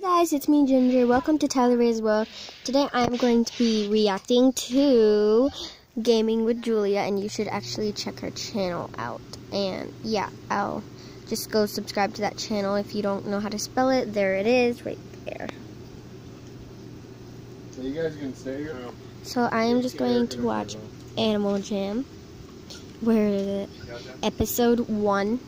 Hey guys, it's me Ginger. Welcome to Tylaria's World. Today I'm going to be reacting to Gaming with Julia, and you should actually check her channel out. And yeah, I'll just go subscribe to that channel. If you don't know how to spell it, there it is, right there. So you guys can stay here? So I am just going to watch Animal Jam. Where is it? Episode 1.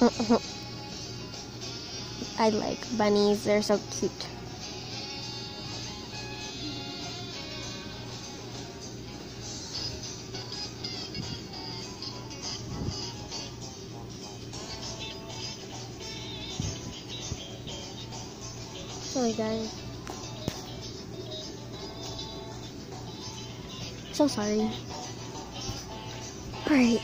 I like bunnies, they're so cute. Oh sorry guys. So sorry. Alright.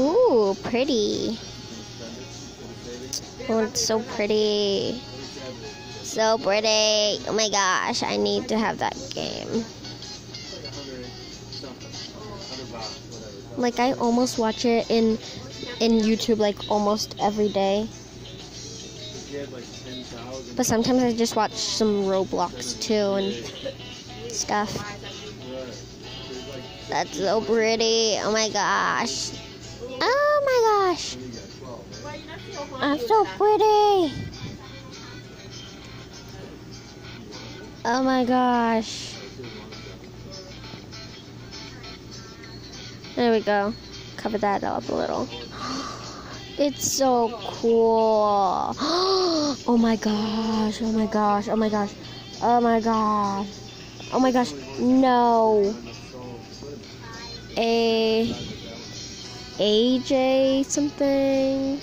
Ooh, pretty. Oh, it's so pretty. So pretty. Oh my gosh, I need to have that game. Like I almost watch it in in YouTube like almost every day. But sometimes I just watch some Roblox too and stuff. That's so pretty. Oh my gosh. Oh my gosh. I'm so pretty. Oh my gosh. There we go. Cover that up a little. It's so cool. Oh my gosh. Oh my gosh. Oh my gosh. Oh my gosh. Oh my gosh. No. A AJ something.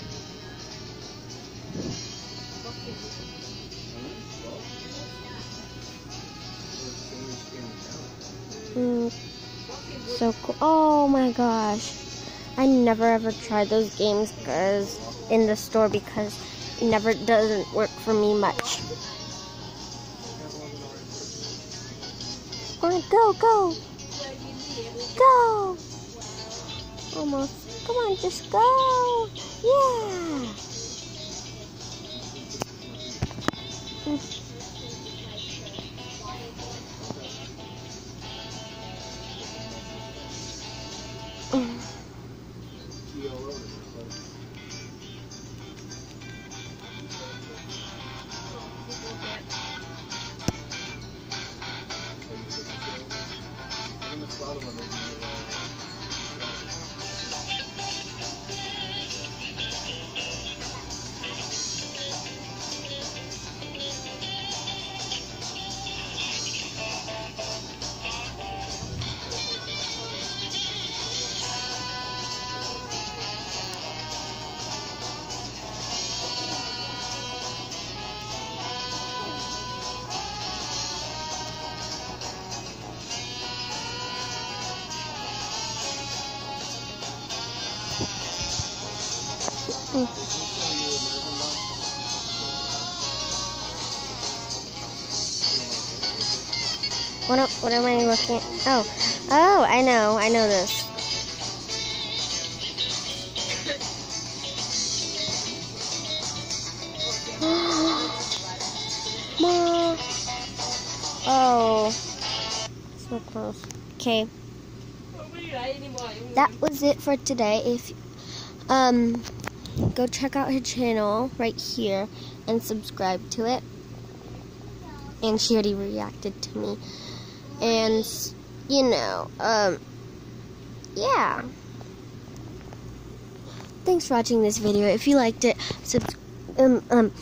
Mm, so cool. Oh my gosh. I never ever tried those games because in the store because it never doesn't work for me much. Go, go, go. Go. Almost. Come on, just go. Yeah. What, what am I looking at? Oh, oh, I know, I know this. Oh, so close. Okay, that was it for today. If um, go check out her channel right here and subscribe to it. And she already reacted to me. And you know, um, yeah. Thanks for watching this video. If you liked it, subs- um, um,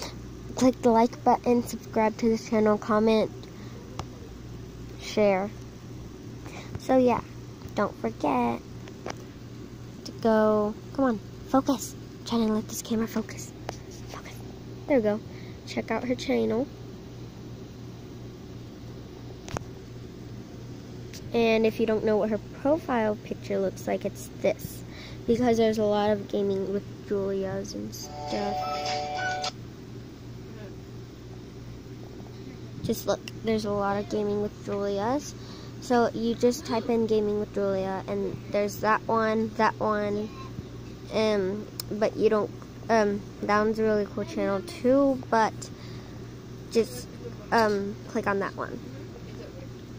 click the like button, subscribe to this channel, comment, share. So yeah, don't forget to go. Come on, focus. Trying to let this camera focus. Focus. There we go. Check out her channel. And if you don't know what her profile picture looks like, it's this. Because there's a lot of gaming with Julia's and stuff. Just look, there's a lot of gaming with Julia's. So you just type in gaming with Julia and there's that one, that one, um, but you don't, um, that one's a really cool channel too, but just, um, click on that one.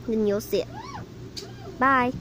Then you'll see it. Bye.